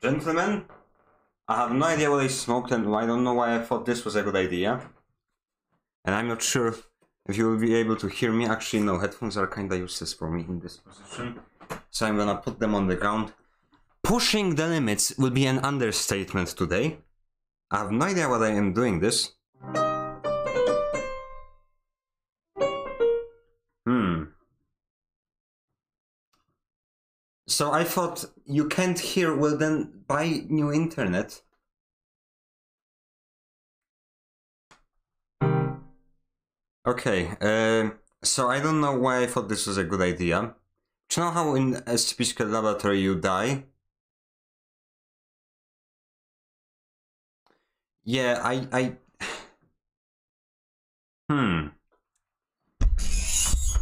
Gentlemen, I have no idea what I smoked and I don't know why I thought this was a good idea. And I'm not sure if you will be able to hear me. Actually, no, headphones are kinda useless for me in this position. So I'm gonna put them on the ground. Pushing the limits will be an understatement today. I have no idea what I am doing this. So I thought you can't hear, well then buy new internet. Okay, uh, so I don't know why I thought this was a good idea. Do you know how in SCP laboratory you die? Yeah, I, I... Hmm.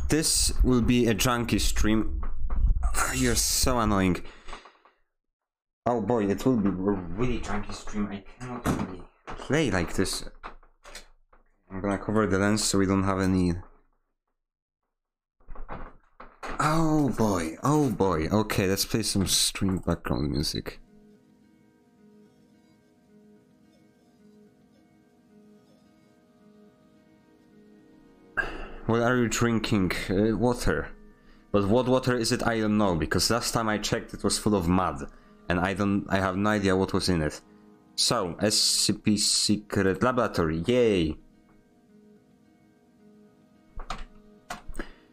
This will be a junkie stream. You're so annoying. Oh boy, it will be a really junky stream. I cannot really play like this. I'm gonna cover the lens so we don't have any... Oh boy, oh boy. Okay, let's play some stream background music. What are you drinking? Uh, water. But what water is it? I don't know because last time I checked it was full of mud and I don't I have no idea what was in it. So, SCP Secret Laboratory, yay!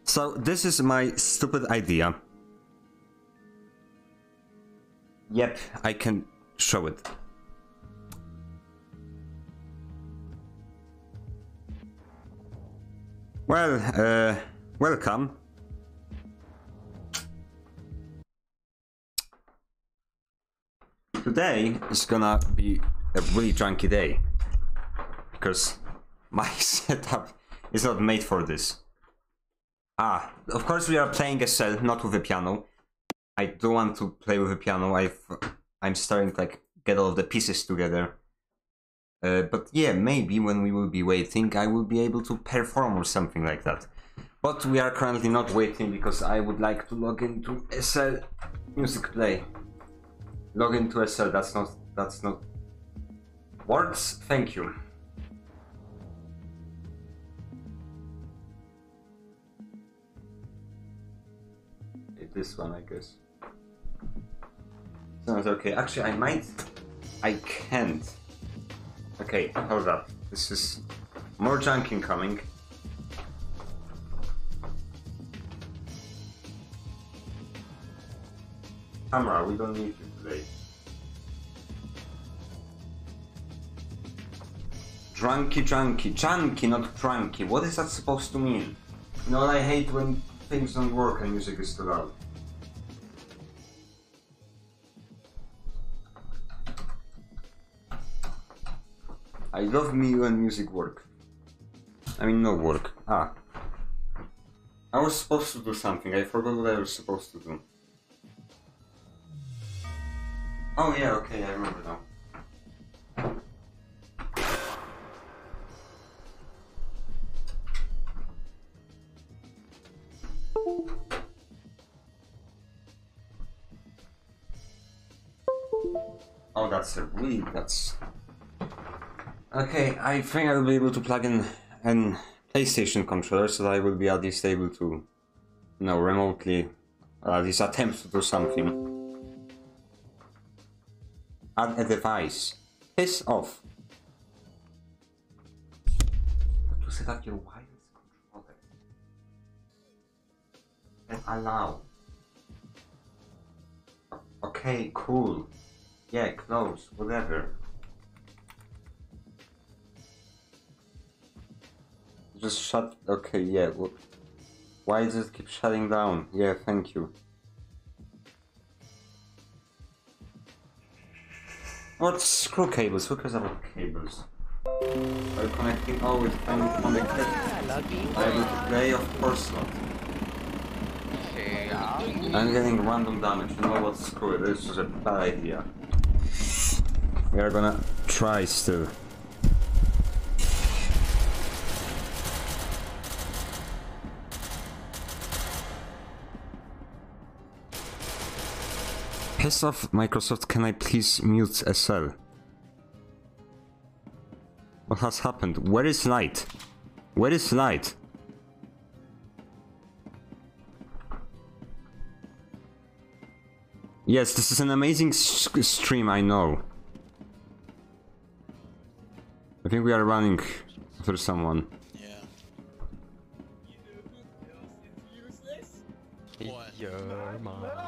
So, this is my stupid idea. Yep, I can show it. Well, uh, welcome. Today is gonna be a really junky day. Because my setup is not made for this. Ah, of course we are playing a cell, not with a piano. I don't want to play with a piano. I've, I'm starting to like get all of the pieces together. Uh, but yeah, maybe when we will be waiting, I will be able to perform or something like that. But we are currently not waiting because I would like to log into SL Music Play. Log into SL, that's not, that's not... Words? Thank you. This one, I guess. Sounds okay. Actually, I might... I can't. Okay, hold up. This is more junk incoming. Camera, we don't need you Drunky, drunky, junky, not drunky. What is that supposed to mean? You know, I hate when things don't work and music is too loud. I love me when music work. I mean, no work. Ah. I was supposed to do something. I forgot what I was supposed to do. Oh yeah, okay, I remember now. Oh, that's a really, that's... Okay, I think I will be able to plug in an PlayStation controller so that I will be at least able to, you know, remotely, or at least attempt to do something. Add a device. Piss off. To set up your wireless controller. And allow. Okay, cool. Yeah, close, whatever. Just shut. Okay, yeah. Why does it keep shutting down? Yeah, thank you. What screw cables? Who cares about cables? Are connecting? Oh, it's finally connected. Are able to play? Of course not. I'm getting random damage. You know what? Screw it. This is a bad idea. We are gonna try still. Piss off, Microsoft, can I please mute SL? What has happened? Where is light? Where is light? Yes, this is an amazing stream, I know. I think we are running after someone. Yeah. What? Your mom.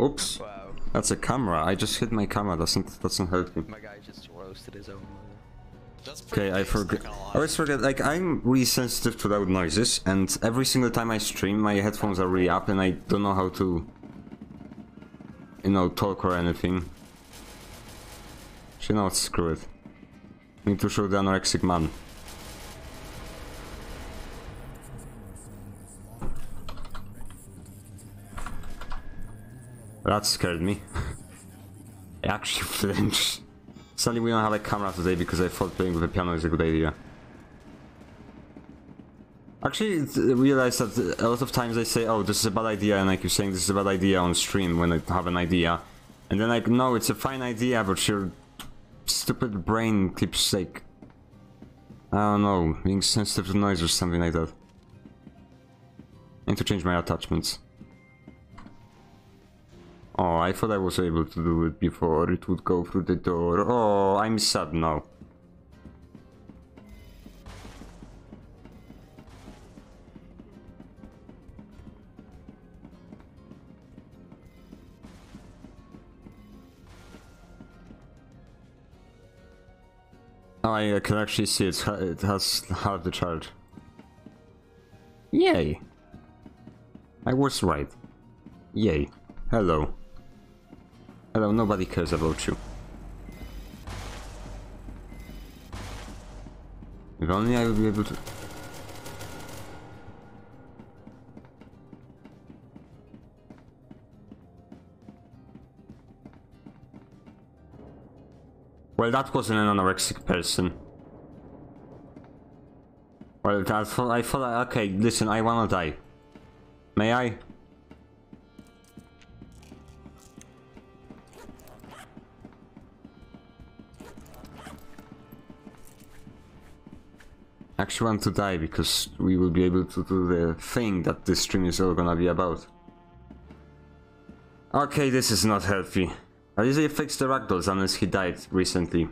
Oops, Wow. that's a camera. I just hit my camera. Doesn't doesn't help me. My guy just roasted his own mother. That's Okay, I basic, forget. I always forget. Like I'm really sensitive to loud noises, and every single time I stream, my headphones are really up, and I don't know how to, you know, talk or anything. So you know? Screw it. Need to show the anorexic man. That scared me. I actually flinched. Sadly, we don't have a camera today because I thought playing with a piano is a good idea. Actually, I realized that a lot of times I say, oh, this is a bad idea, and I keep saying this is a bad idea on stream when I have an idea. And then like, no, it's a fine idea, but your stupid brain keeps like, I don't know, being sensitive to noise or something like that. I need to change my attachments. Oh, I thought I was able to do it before it would go through the door. Oh, I'm sad now. I can actually see it's, it has half the charge. Yay! I was right. Yay. Hello. Hello, nobody cares about you. If only I would be able to... Well, that wasn't an anorexic person. Well, I thought, I thought, okay, listen, I wanna die. May I? Actually want to die because we will be able to do the thing that this stream is all gonna be about. Okay, this is not healthy. Least they fixed the ragdolls unless he died recently.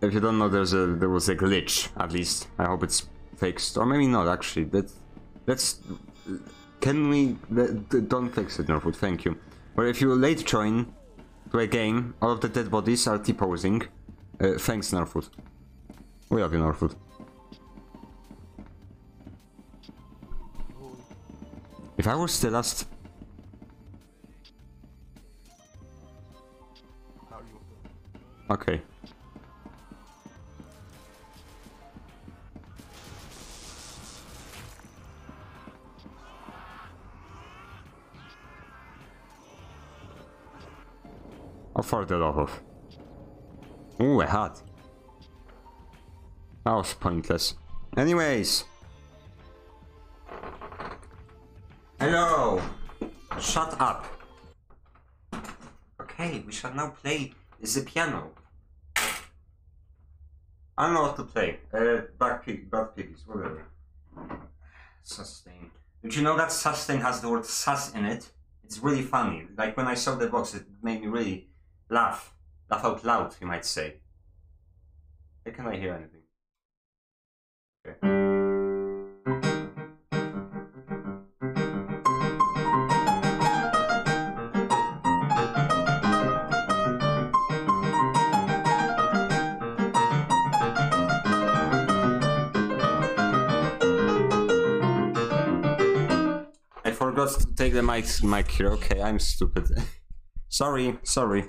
If you don't know, there's a there was a glitch. At least I hope it's fixed, or maybe not. Actually, let's let's can we let, don't fix it, Northwood. Thank you. Where if you late join to a game, all of the dead bodies are T-posing. Uh, thanks, Northwood. We love you, Northwood. If I was the last... Okay. How far did off of? Ooh, a hat. That was pointless. Anyways. Hello! Shut up! Okay, we shall now play the piano. I don't know what to play. Uh, back pig, Bad Piggies, whatever. Sustain. Did you know that sustain has the word sus in it? It's really funny. Like when I saw the box, it made me really laugh. Laugh out loud, you might say. Can I hear anything? Okay. Forgot to take the mic, mic here. Okay, I'm stupid. sorry, sorry.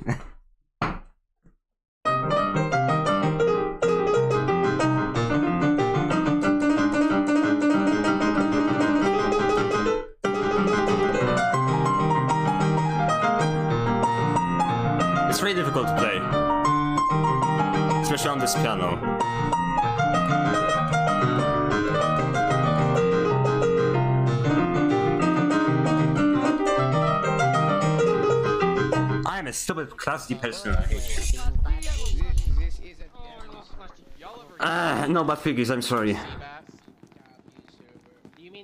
it's really difficult to play. Especially on this piano. Stupid class D person. I hate you. This, this is a Ah, no Bad Piggies, I'm sorry.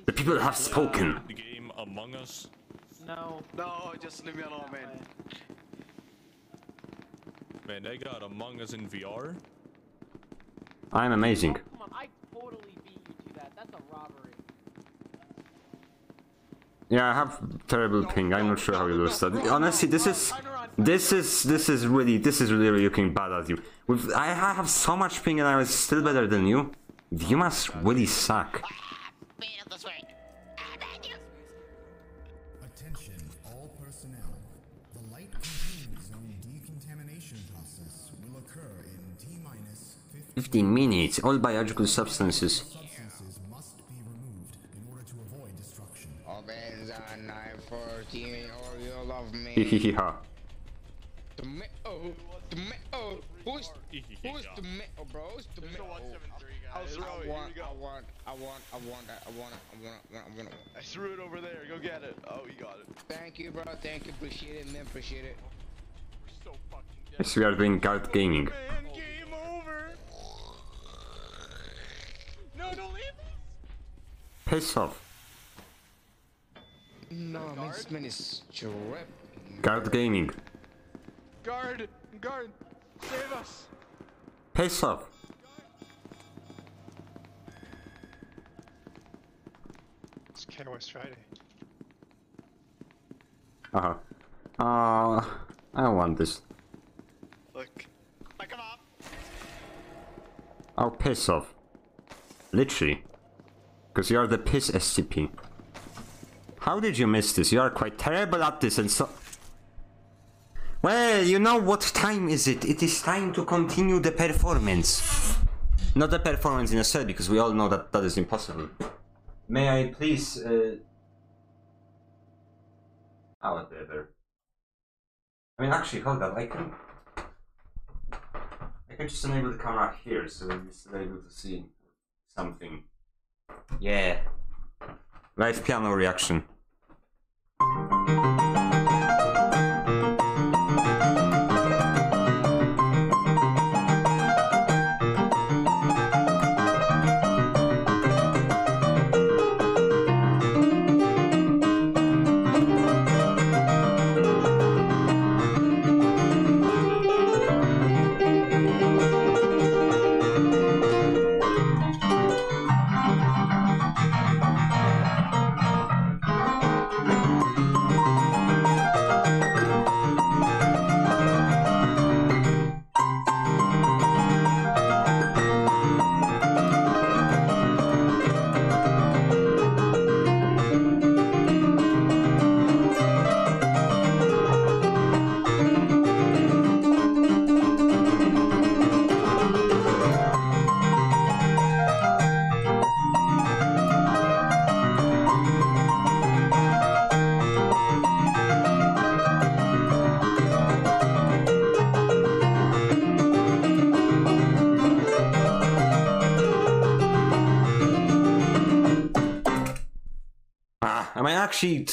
The people have spoken. The game Among Us. no? No, just leave me alone, man. Man, they got Among Us in VR. I'm amazing. Oh, come on, I totally beat you to that. That's a robbery. Yeah, I have terrible ping. I'm not sure how you lose that. Honestly, this is this is this is really this is really looking bad at you. With I have so much ping and I was still better than you. You must really suck. Attention, all personnel. The light love me. Hihihiha. Tomato, tomato. Who's, who's tomato, bro? Who's tomato? I'll throw I it. Here want, I want, I want, I want that. I want it. I want it. I want it. I want I threw it over there. Go get it. Oh, you got it. it. Thank you, bro. Thank you. Appreciate it, man. Appreciate it. We're so fucking dead. Yes, we are doing guard gaming. Man, game over. No, don't leave us. Piss off. No, man, this man is strip. Guard gaming. Guard, guard, save us. Piss off. It's KOS Friday. Uh huh. Uh, I don't want this. Look. I come up. Oh, piss off. Literally. Because you are the piss SCP. How did you miss this? You are quite terrible at this and so... Well, you know what time is it? It is time to continue the performance. Not the performance in a cell, because we all know that that is impossible. May I please... Uh... Oh, whatever. I mean, actually, hold on, I can... I can just enable the camera here, so we're still able to see something. Yeah. Live piano reaction.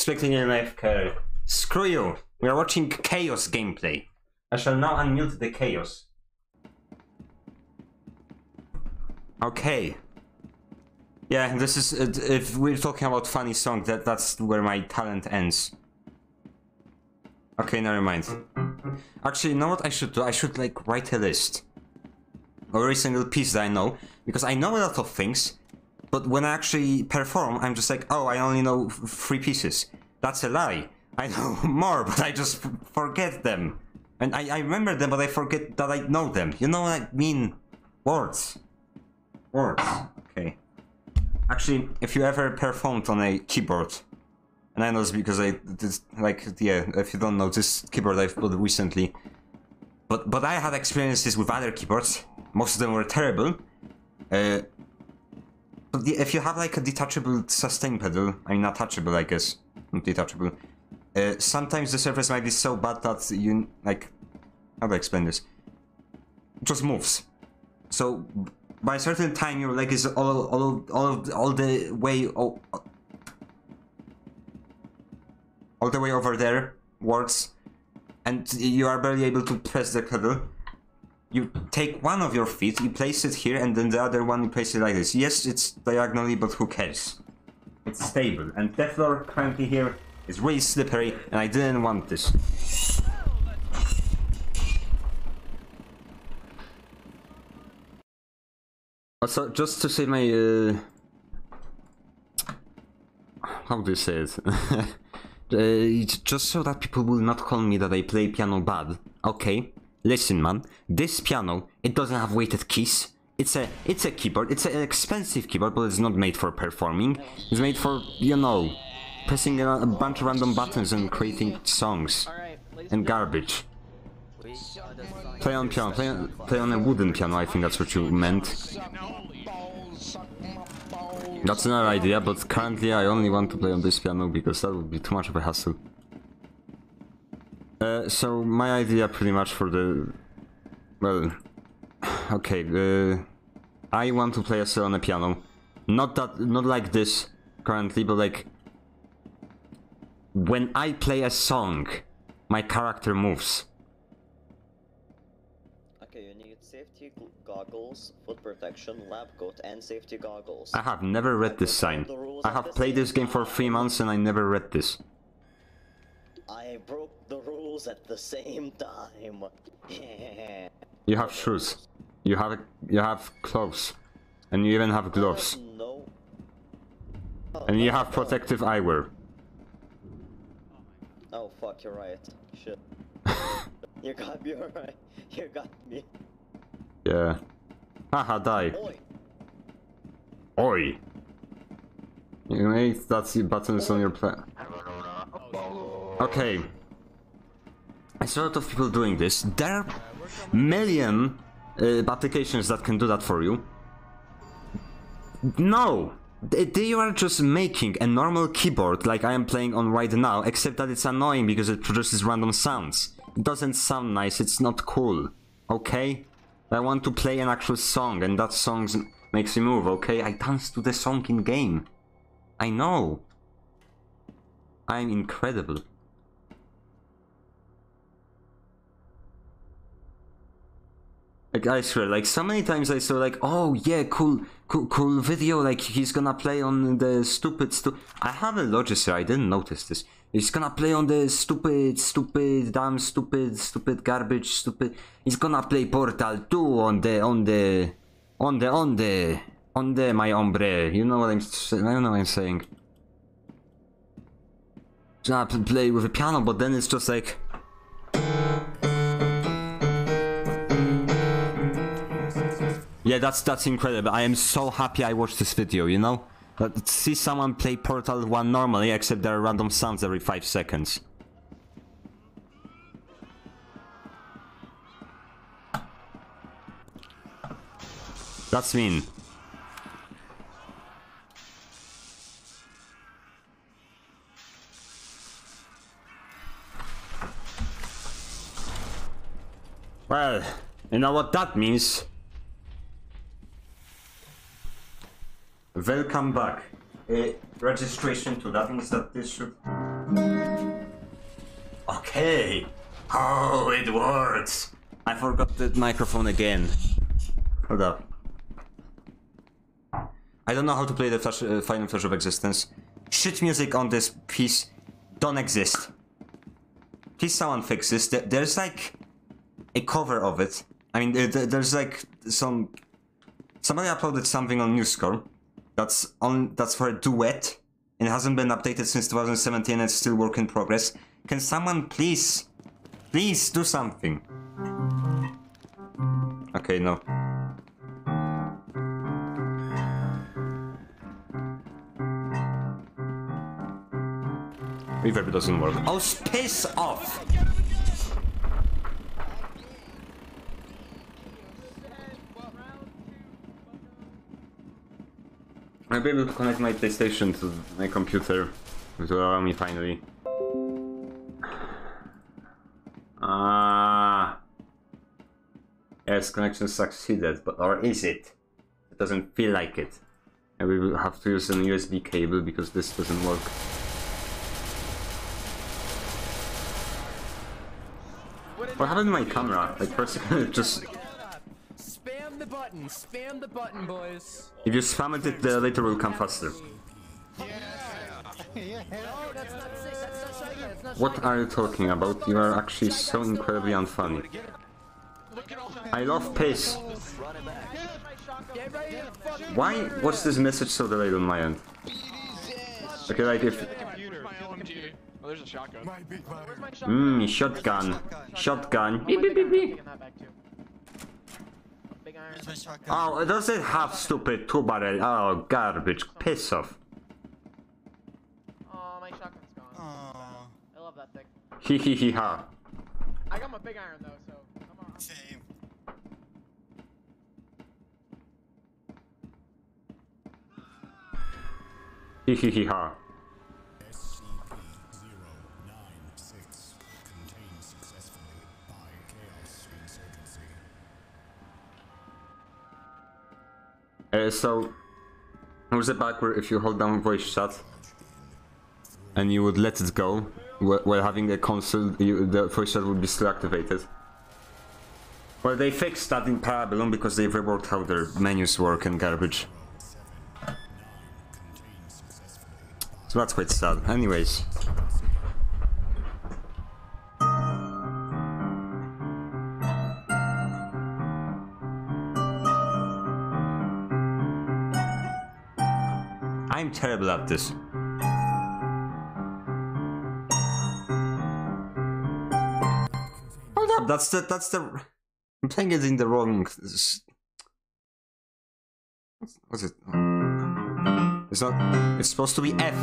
Expecting an AFK? Screw you! We are watching Chaos gameplay. I shall now unmute the Chaos. Okay. Yeah, this is uh, if we're talking about funny song, that that's where my talent ends. Okay, never mind. Actually, you know what I should do? I should like write a list every single piece that I know because I know a lot of things, but when I actually perform, I'm just like, oh, I only know three pieces. That's a lie. I know more, but I just forget them. And I, I remember them, but I forget that I know them. You know what I mean? Words. Words. Okay. Actually, if you ever performed on a keyboard, and I know this because I, this, like, yeah, if you don't know, this keyboard I've bought recently. But, but I had experiences with other keyboards. Most of them were terrible. Uh, but the, if you have like a detachable sustain pedal, I mean attachable, I guess, detachable. Uh, sometimes the surface might be so bad that you like, how do I explain this? It just moves. So by a certain time, your leg is all all all all the way all, all the way over there works, and you are barely able to press the pedal, you take one of your feet, you place it here, and then the other one you place it like this. Yes, it's diagonally, but who cares? It's stable, and the floor currently here is really slippery, and I didn't want this. Also, just to say my, uh, how do you say it? uh, just so that people will not call me that I play piano bad. Okay, listen, man. This piano, it doesn't have weighted keys. It's a, it's a keyboard. It's an expensive keyboard, but it's not made for performing. It's made for, you know, pressing a, a bunch of random buttons and creating songs and garbage. Play on piano. Play on, play on a wooden piano. I think that's what you meant. That's another idea, but currently I only want to play on this piano because that would be too much of a hassle. Uh, so my idea pretty much for the... Well... Okay, uh, I want to play a solo on a piano. Not that, not like this currently, but like... When I play a song, my character moves. Okay, you need safety goggles, foot protection, lab coat, and safety goggles. I have never read this sign. I have played this game for three months and I never read this. I broke the rules at the same time. You have shoes. You have you have clothes, and you even have gloves, no. and you have protective eyewear. Oh fuck, you're right. Shit. you got me alright. You got me. Yeah. Haha, die. Oi! Oi. You make that's the buttons on your plan. Okay. I saw a lot of people doing this. There are million uh, applications that can do that for you. No! They, are just making a normal keyboard like I am playing on right now, except that it's annoying because it produces random sounds. It doesn't sound nice, it's not cool. Okay? I want to play an actual song, and that song makes me move, okay? I dance to the song in game. I know. I'm incredible. Like I swear, like so many times I saw like, oh yeah, cool, cool, cool video. Like he's gonna play on the stupid, stu- I have a Logic I didn't notice this. He's gonna play on the stupid, stupid, damn stupid, stupid garbage, stupid. He's gonna play Portal 2 on the, on the, on the, on the, on the my hombre. You know what I'm, I don't know what I'm saying. He's gonna play with a piano, but then it's just like. Yeah, that's that's incredible. I am so happy I watched this video, you know? See someone play Portal 1 normally, except there are random sounds every 5 seconds. That's mean. Well, you know what that means? Welcome back. Uh, registration to that means that this should. Okay. Oh, it works. I forgot the microphone again. Hold up. I don't know how to play the Flash, uh, Final Flash of Existence. Shit music on this piece don't exist. Please someone fix this. There's like a cover of it. I mean, there- there- there's like some. Somebody uploaded something on MuseScore that's on that's for a duet it hasn't been updated since 2017 and it's still work in progress. Can someone please, please do something? Okay, no. Reverb doesn't work. Oh, piss off! I'll be able to connect my PlayStation to my computer, will allow me finally. Ah. yes, connection succeeded, but or is it? It doesn't feel like it. And we will have to use an USB cable because this doesn't work. What happened to my camera? Like second it just... Spam the button. Spam the button, boys. If you spam it, the elevator will come faster. No, that's not sick. That's not shy. That's not What are you talking about? You are actually so incredibly unfunny. I love piss. Get ready to fuck. Why was this message so delayed on my end? Okay, like if... Computer. Oh, there's a shotgun. Hmm, shotgun? Mmm, shotgun. Shotgun. Beep, beep, beep, beep. Taking that back too. Big iron. Oh, does it have stupid two barrel? Oh, garbage. Piss off. Oh, my shotgun's gone. I love that thing. Hee hee hee ha. I got my big iron though, so come on. Same. Hee hee hee ha. Uh, so, was it back where if you hold down voice chat and you would let it go wh- while having a console, you, the voice chat would be still activated? Well, they fixed that in Parabellum because they've reworked how their menus work and garbage. So that's quite sad. Anyways. Terrible at this. Hold up, that's the that's the I'm playing it in the wrong What's it? Oh. It's not it's supposed to be F.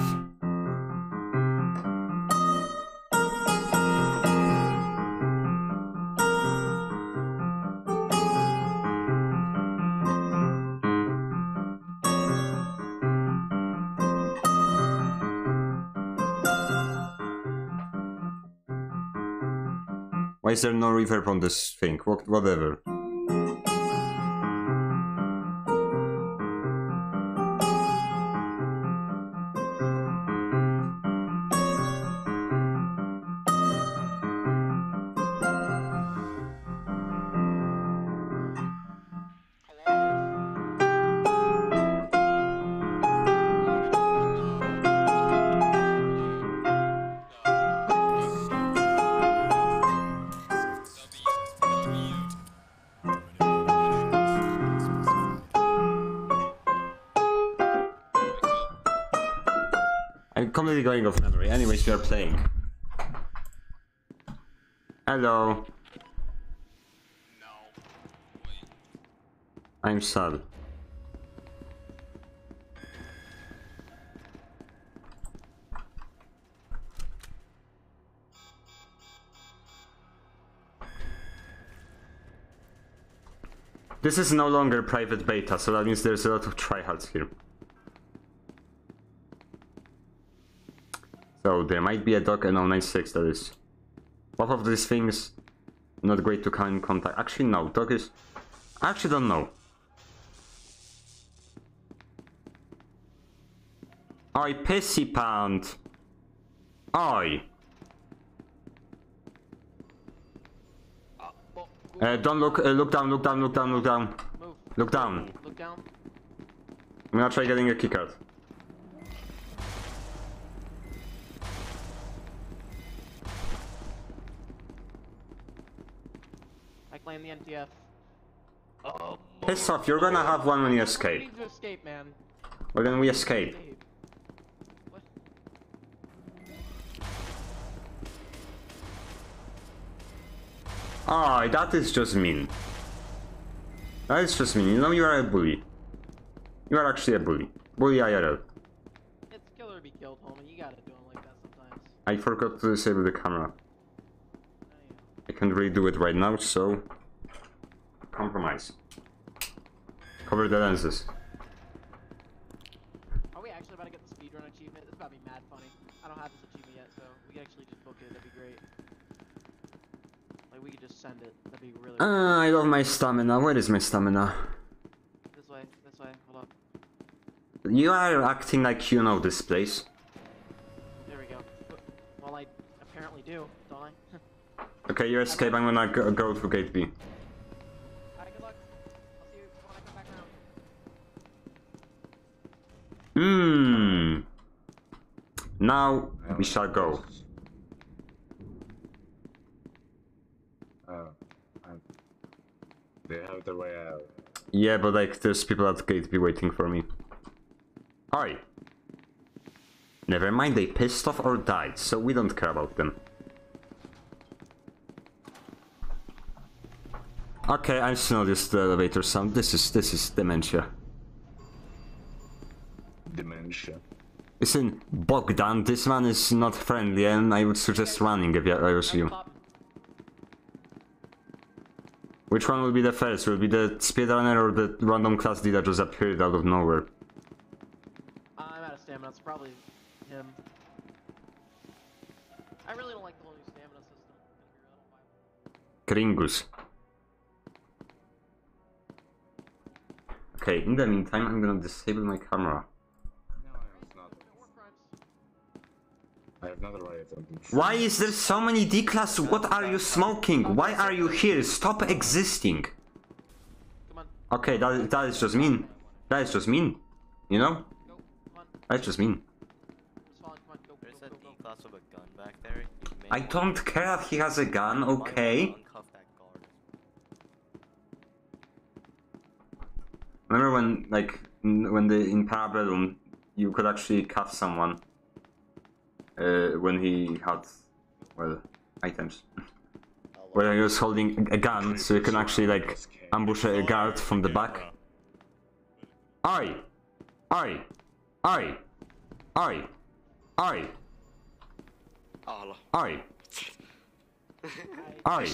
is there no reverb on this thing? Whatever. Completely going off memory. Anyways, we are playing. Hello. I'm sad. This is no longer private beta, so that means there's a lot of tryhards here. So there might be a dog and 096 that is. Both of these things not great to come in contact. Actually no, dog is I actually don't know. Oi, pissy pound. Oi. Uh, don't look, uh, look down, look down, look down, look down. Move. Look down. Look down. I'm gonna try getting a keycard. I claim the MTF. Oh, Piss off, you're gonna have one when you escape. We escape. need to escape, man. Well then we escape. Escape. What? Oh, that is just mean. That is just mean. You know you are a bully. You are actually a bully. Bully IRL. It's killer to be killed, homie. You gotta do them like that sometimes. I forgot to disable the camera. I can redo it right now, so... Compromise. Cover the lenses. Are we actually about to get the speedrun achievement? This is about to be mad funny. I don't have this achievement yet, so we can actually just book it. That'd be great. Like, we could just send it. That'd be really Ah, I love my stamina. Where is my stamina? This way, this way. Hold up. You are acting like you know this place. There we go. Well, I apparently do? Okay, you escape. I'm gonna go, go through gate B. Alright, good luck. I'll see you when I come back around. Hmm. Now we shall go. Oh, they have their way out. Yeah, but like there's people at gate B waiting for me. Hi. Never mind, they pissed off or died, so we don't care about them. Okay, I still noticed the elevator sound. This is this is dementia. Dementia. Listen, Bogdan, this man is not friendly and I would suggest running if I was you. Which one will be the first? Will it be the speedrunner or the random class D that just appeared out of nowhere? Uh, I'm out of stamina. It's probably him. I really don't like the whole new stamina system. I don't buy it. Kringus. Okay, in the meantime, I'm gonna disable my camera. No, it's not. War crimes. I have another way Why is there so many D-class? What are you smoking? Why are you here? Stop existing. Okay, that, that is just mean. That is just mean. You know? go. Come on. That's just mean. Just follow. Come on, go. There's go, a go, go. D-class with a gun back there. You may I don't care if he has a gun, okay? Remember when, like, when the in Parabellum, you could actually cuff someone uh, when he had, well, items. Where he was holding a gun, so you can actually, like, ambush a guard from the back. Oi! Oi! Oi! Oi! Oi! Oi! Oi!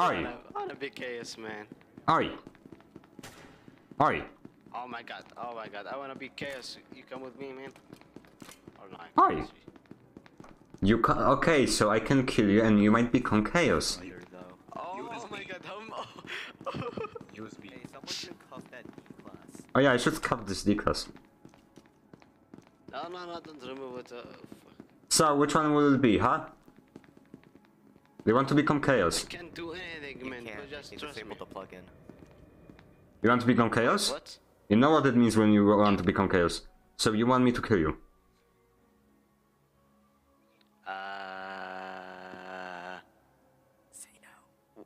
Oi! on a big chaos, man. Oi! Oi! Oh my god, oh my god, I wanna be chaos. You come with me, man? Or not? Oi! You ca- okay, so I can kill you and you might become chaos. Later, though. Oh, my god, I'm. USB. Hey, someone should cuff that D-class. Oh yeah, I should cuff this D-class. No, no, no, don't remove it. Uh, So, which one will it be, huh? You want to become chaos? can't do anything, man. can't. Just You trust me. disable the plugin. You want to become chaos? What? You know what it means when you want to become chaos. So you want me to kill you. Uh. Say no.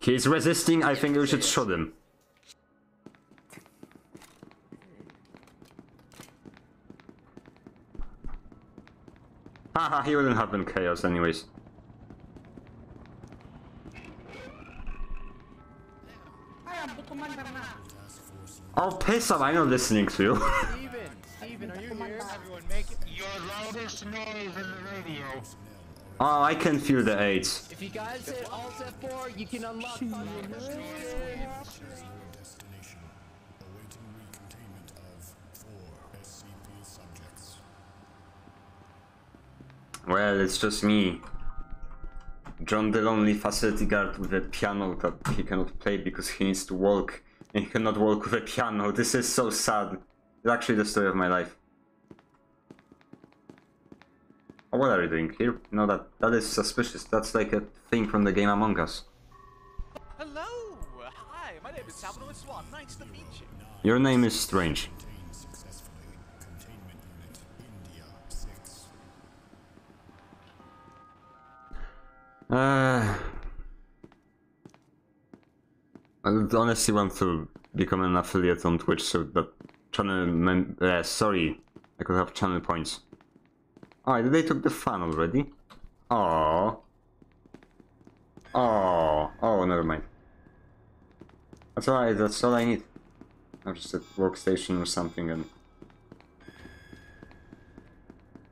He's resisting, I think you should shoot him. Haha, he wouldn't have been chaos anyways. Oh, piss off, I know not listening to you. Steven, Steven, are you here? Everyone make your loudest noise in the radio. oh, I can feel the AIDS. If you guys hit Alt F4, you can unlock the destination awaiting recontainment of four SCP subjects. Well, it's just me. John the lonely facility guard with a piano that he cannot play because he needs to walk and he cannot walk with a piano. This is so sad. It's actually the story of my life. Oh, what are you doing here? No, that that is suspicious. That's like a thing from the game Among Us. Hello! Hi, my name is Salvador Swan. Nice to meet you. Your name is strange. Contained successfully. Containment Unit India 6. Uh, I honestly want to become an affiliate on Twitch so that channel mem- uh, sorry, I could have channel points. Oh, they took the fun already? Oh. Oh. Oh, never mind. That's alright, that's all I need. I'm just at workstation or something and...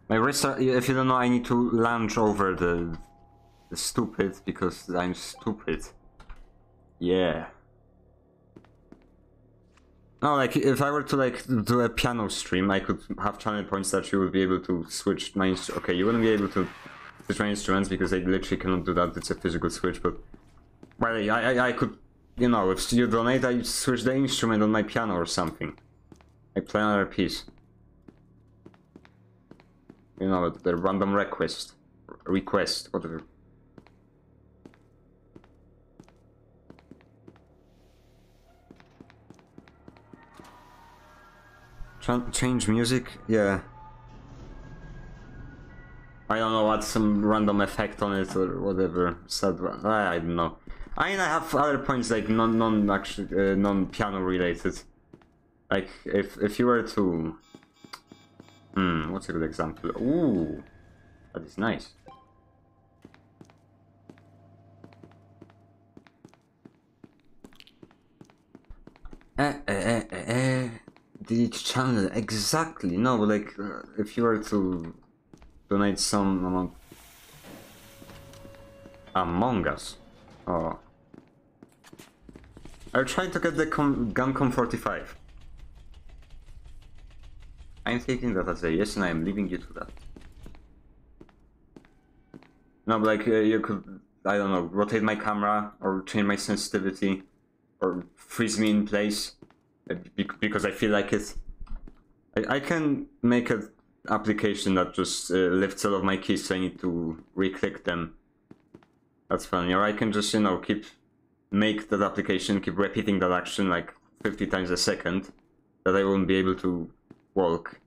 My wrists are, if you don't know, I need to lunge over the stupid because I'm stupid. Yeah. No, like if I were to like do a piano stream, I could have channel points that you would be able to switch my instru- Okay, you wouldn't be able to switch my instruments because I literally cannot do that. It's a physical switch, but well, I I, I could, you know, if you donate, I switch the instrument on my piano or something. I play another piece. You know, the random request, request, whatever. Change music? Yeah. I don't know what some random effect on it or whatever. Sad. I, don't know. I mean, I have other points like non non actually uh, non piano related. Like if if you were to, hmm, what's a good example? Ooh, that is nice. Delete channel exactly. No, but like uh, if you were to donate some amount. Among Us. Oh. I'll try to get the com Guncom 45. I'm taking that as a yes and I'm leaving you to that. No, but like uh, you could, I don't know, rotate my camera or change my sensitivity or freeze me in place because I feel like it. I, I can make an application that just uh, lifts all of my keys so I need to re-click them. That's funny. Or I can just, you know, keep make that application, keep repeating that action like 50 times a second that I won't be able to walk.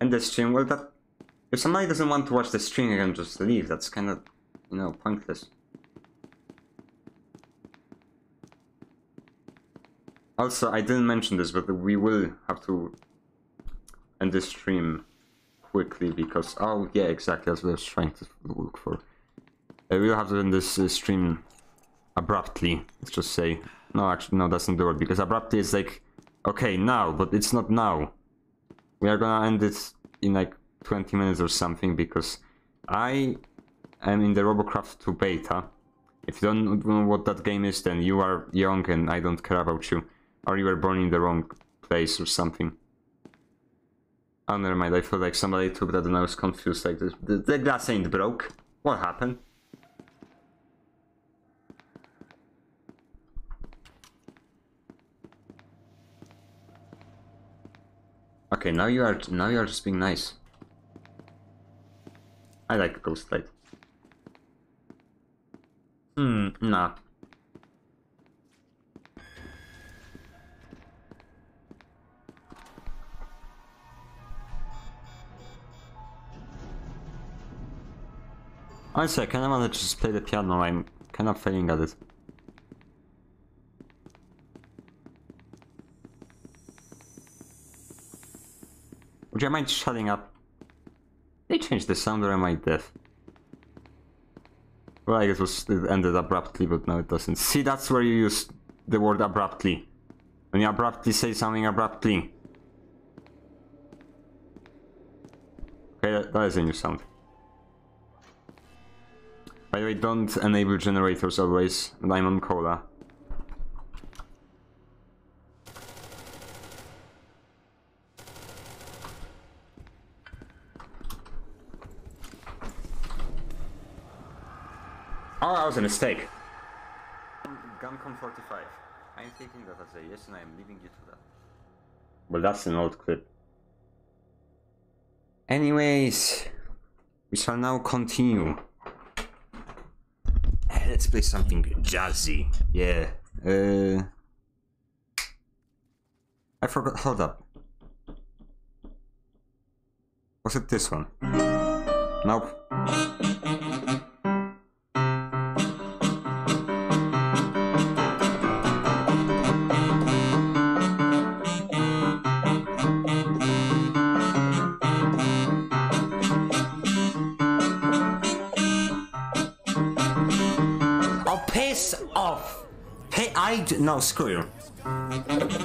And the stream, well, that if somebody doesn't want to watch the stream, I can just leave. That's kind of, you know, pointless. Also, I didn't mention this, but we will have to end this stream quickly because oh yeah, exactly as I was trying to look for. Uh, we'll have to end this uh, stream abruptly. Let's just say no. Actually, no, that's not the word because abruptly is like okay now, but it's not now. We are gonna end it in like 20 minutes or something because I am in the Robocraft 2 beta. If you don't know what that game is, then you are young and I don't care about you. Or you were born in the wrong place or something. Oh, never mind. I feel like somebody took that and I was confused. Like, this. the, the glass ain't broke. What happened? Okay, now you are now you are just being nice. I like ghost light. Hmm, nah. Honestly, I kind of want to just play the piano. I'm kind of failing at it. Would you mind shutting up? They changed the sound or am I deaf? Well, I guess it, was, it ended abruptly, but now it doesn't. See, that's where you use the word abruptly. When you abruptly say something abruptly. Okay, that, that is a new sound. By the way, don't enable generators always, and I'm on cola. Oh, that was a mistake. Guncom 45. I'm taking that as a yes and I'm leaving you to that. Well, that's an old clip. Anyways, we shall now continue. Let's play something jazzy. Yeah. Uh, I forgot. Hold up. Was it this one? Nope. D- no screw you. I'm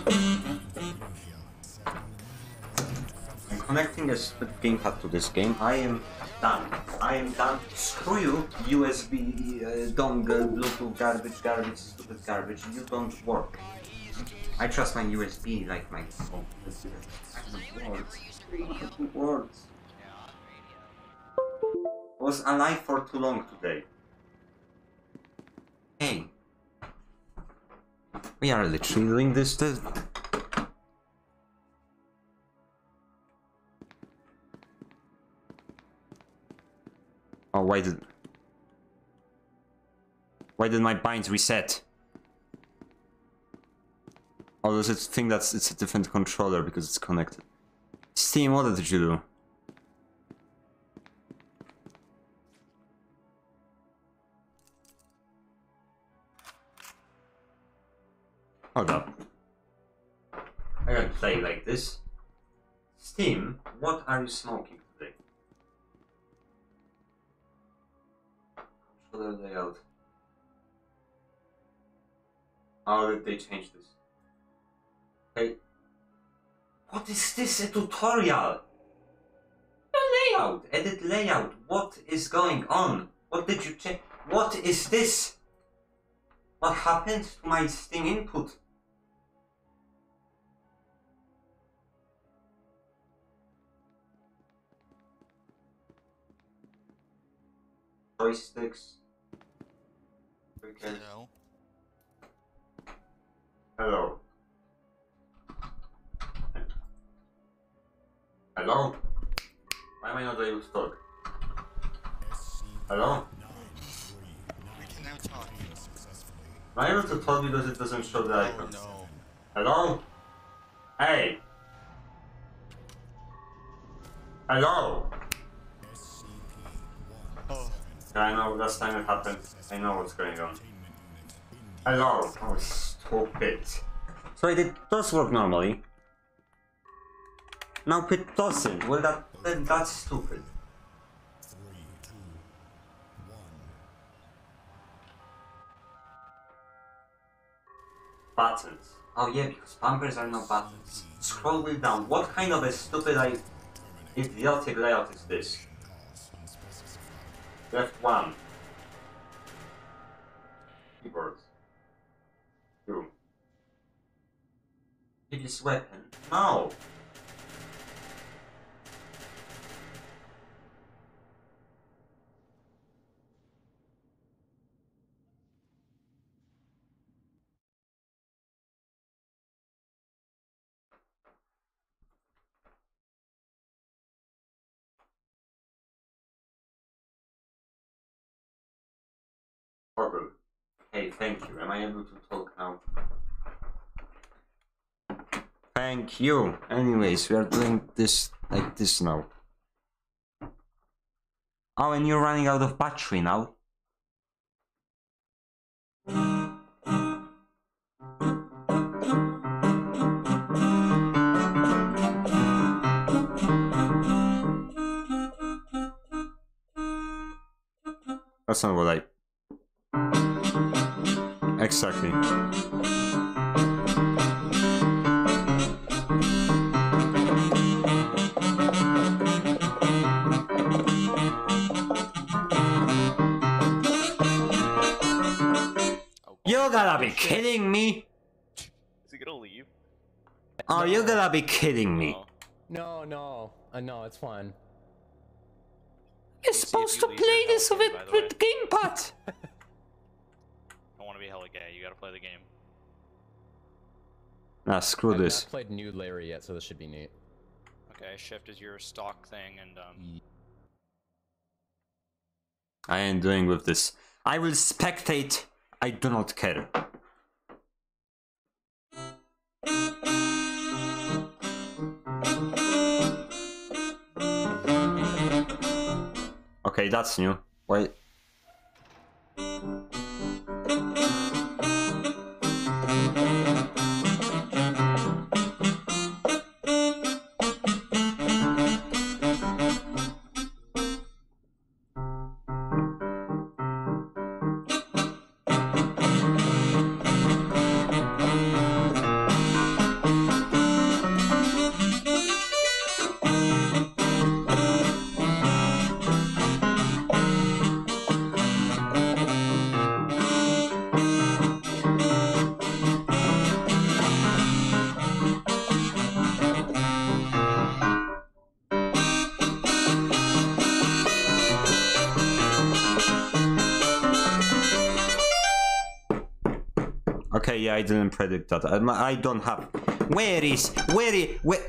connecting a gamepad to this game. I am done. I am done. Screw you, USB uh, dongle, Bluetooth garbage, garbage, stupid garbage. You don't work. I trust my USB like my phone. Words. Words. Was alive for too long today. Hey. We are literally doing this to... Oh, why did... Why did my binds reset? Oh, does it think that it's a different controller because it's connected? Steam, what did you do? Hold up. I can play like this. Steam, what are you smoking today? Controller layout. How did they change this? Hey. What is this? A tutorial? A layout! Edit layout! What is going on? What did you check? What is this? What happened to my Steam input? Joysticks. Okay. Hello. Hello. Hello? Why am I not able to talk? Hello? We can now talk. Am I able to talk because it doesn't show the Oh icons? no. Hello? Hey! Hello? Yeah, I know, last time it happened. I know what's going on. Hello? Oh, stupid. So it does work normally. Now it doesn't. Well, that, that that's stupid. Buttons. Oh yeah, because bumpers are not buttons. Scroll wheel down. What kind of a stupid, I, idiotic layout is this? Left one. Keyboard. Two. Previous weapon. No! Toggle. Okay, thank you. Am I able to talk now? Thank you. Anyways, we are doing this like this now. Oh, and you're running out of battery now? That's not what I... Exactly. You gotta be kidding me! Is he gonna leave? Oh, you gotta be kidding me! No, no, uh, no, it's fine. You're supposed to play this with, with gamepad! Don't want to be hella gay. You gotta play the game. Nah, screw I've this. not played Nude Larry yet, so this should be neat. Okay, shift is your stock thing, and um. I ain't doing with this. I will spectate. I do not care. Okay, that's new. Wait. I didn't predict that. I, I don't have. Where is? Where is? Where?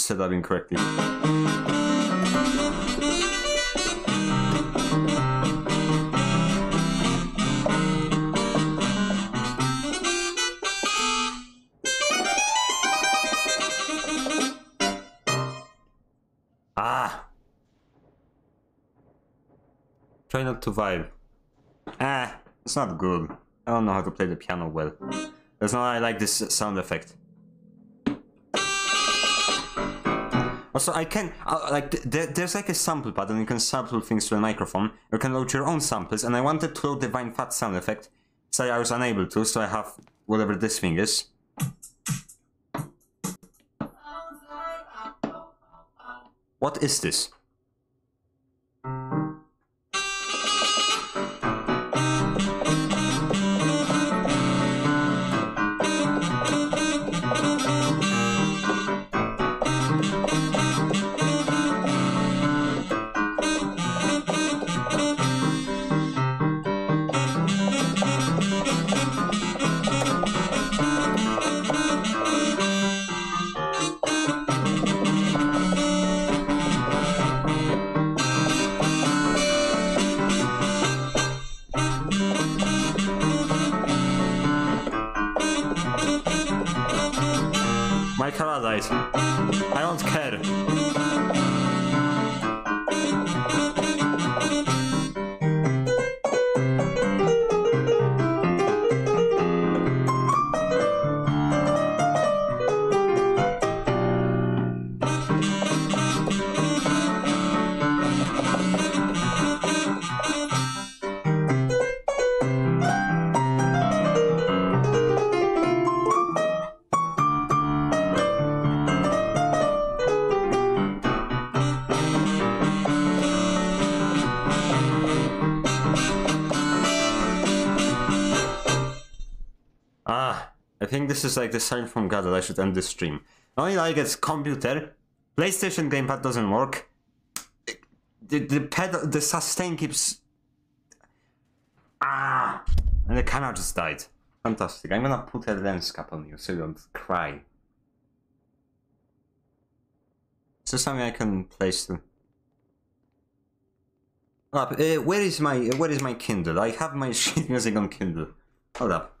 Set up incorrectly. Ah! Try not to vibe. Ah, it's not good. I don't know how to play the piano well. That's not I like this sound effect. Also, I can uh, like th th there's like a sample button. You can sample things to a microphone. You can load your own samples, and I wanted to load the Vine Fat sound effect, so I was unable to. So I have whatever this thing is. What is this? Paradise. I don't care. This is like the sign from God that I should end this stream. Only like it's computer, PlayStation gamepad doesn't work. The the pedal, the sustain keeps. Ah, and the camera just died. Fantastic. I'm gonna put a lens cap on you so you don't cry. Is this something I can place to? Up, uh, where is my where is my Kindle? I have my sheet music on Kindle. Hold up.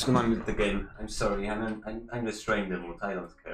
Just gonna mute the game. I'm sorry, I'm I'm, I'm destroying the mood. I don't care.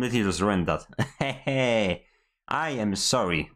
Completely just ruined that. Hey, I am sorry.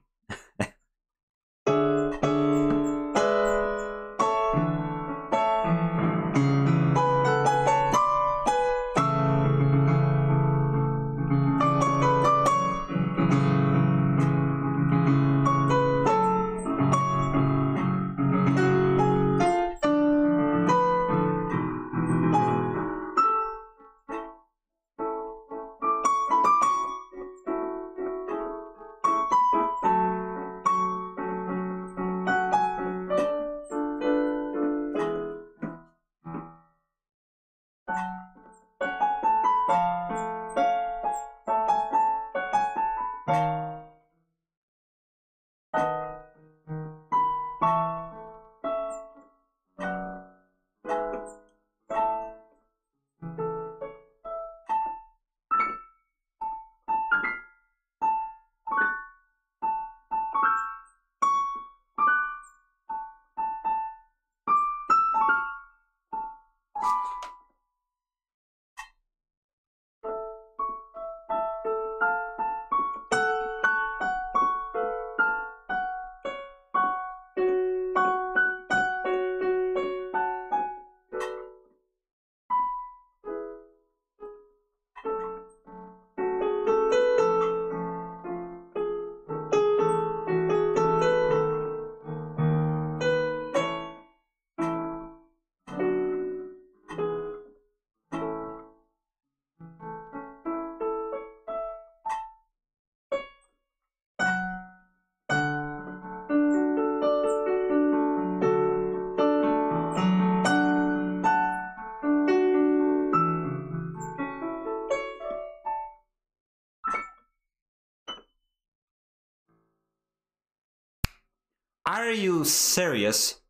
You serious?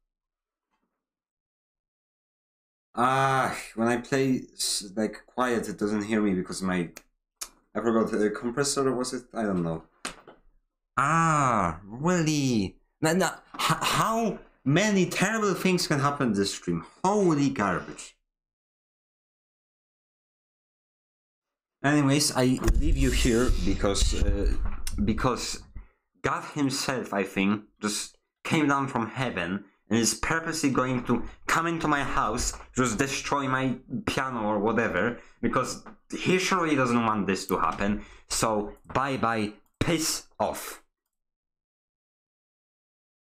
Ah, when I play like quiet, it doesn't hear me because my I forgot the compressor was it? I don't know. Ah, really? Now, how many terrible things can happen in this stream? Holy garbage! Anyways, I leave you here because uh, because God Himself, I think, just came down from heaven and is purposely going to come into my house, just destroy my piano or whatever, because He surely doesn't want this to happen. So bye bye, piss off.